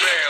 Bam.